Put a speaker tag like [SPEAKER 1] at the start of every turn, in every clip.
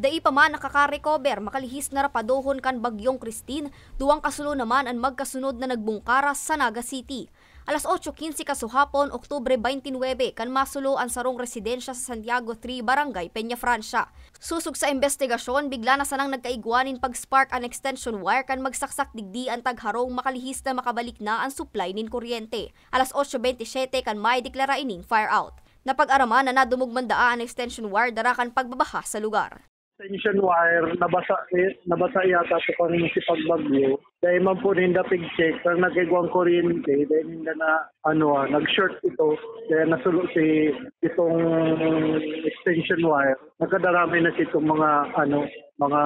[SPEAKER 1] Dai pa man nakaka-recover makalihis na rapadohon kan bagyong Christine, duwang kasulo naman ang magkasunod na nagbungkaras sa Naga City. Alas 8.15 kasuhapon, Oktubre 29, kan masulo ang sarong residensya sa Santiago 3, Barangay Peña Francia. Susug sa investigasyon, bigla na sanang nagkaigwanin pag-spark ang extension wire kan magsaksak digdi ang tagharong makalihis na makabalik na ang supply nin kuryente. Alas 8.27 kan may deklara ining fire out. Napag-araman na nadumugmanda ang extension wire darakan pagbabaha sa lugar
[SPEAKER 2] extension wire nabasa eh, nabasa yata to kan si pagbagyo dahil man po ninda pig check kang nagigwang kuryente dahil ninda na ano ah, nag-short ito. Kaya nasulo si itong extension wire. Nagkadarami na si itong mga ano mga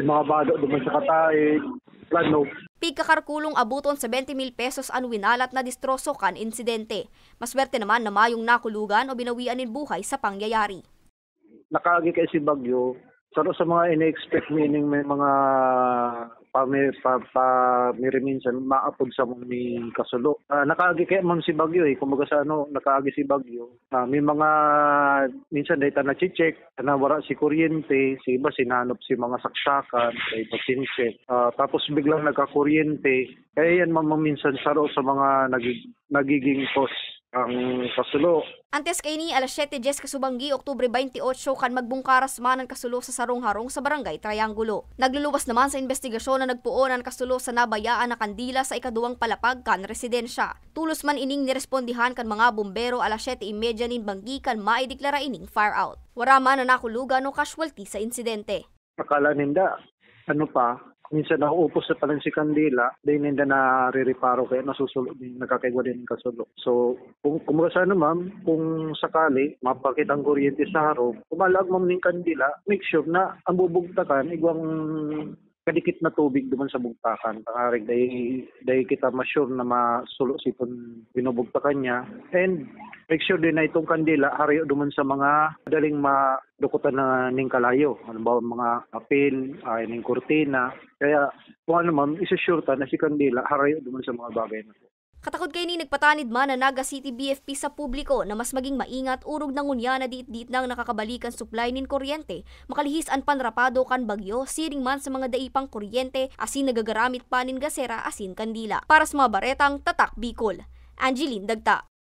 [SPEAKER 2] yung mga bado duman sa katay plano.
[SPEAKER 1] Pigkakarkulong abuton sa 20 mil pesos ang winalat na distroso kan insidente. Maswerte naman na mayong nakulugan o binawian in buhay sa pangyayari
[SPEAKER 2] nakaagi kay si Bagyo, saro sa mga in-expect meaning may mga pami pa, pa miri minsan maapod sa mong ni kasulo. Uh, nakaagi kay man si Bagyo eh, kumbaga sa ano, nakaagi si Bagyo. Uh, may mga minsan data na check na wala si kuryente, si iba sinanop si mga saksakan, kay pagsincheck. Uh, tapos biglang nagka-kuryente. Kaya yan minsan saro sa mga nagig, nagiging cause ang kasulo.
[SPEAKER 1] Antes kay ni alas 7 Jes kasubanggi Oktubre 28 kan magbungkaras man ang kasulo sa sarong-harong sa barangay Triangulo. Nagluluwas naman sa investigasyon na nagpuon ang kasulo sa nabayaan na kandila sa ikaduwang palapag kan residensya. Tulos man ining nirespondihan kan mga bumbero alas 7:30 nin banggi kan maideklara ining fire out. Wara man na nakulugan no casualty sa insidente.
[SPEAKER 2] Akala ninda ano pa minsan nauupos sa talang si Kandila, dahil hindi na rireparo kaya nasusulod din, nagkakaigwa din ng kasulo. So, kung kumbaga sana ma'am, kung sakali, mapakita ang kuryente sa harap, kumalag ma'am ng Kandila, make sure na ang bubugtakan, igwang kadikit na tubig duman sa bugtakan. Pangarig day day kita ma-sure na masulo sipon binubugtakan niya. And make sure din na itong kandila harayo duman sa mga madaling madukutan na ning kalayo. Ba mga apil, ay ning kurtina. Kaya kung ano ma'am, isa-sure ta na si kandila harayo duman sa mga bagay na to.
[SPEAKER 1] Katakod kay ni nagpatanid man na Naga City BFP sa publiko na mas maging maingat urog ng unya na diit-diit nang nakakabalikan supply nin kuryente, makalihis an panrapado kan bagyo, siring man sa mga daipang kuryente, asin nagagaramit pa nin gasera asin kandila. Para sa mga baretang Tatak Bicol, Angeline Dagta.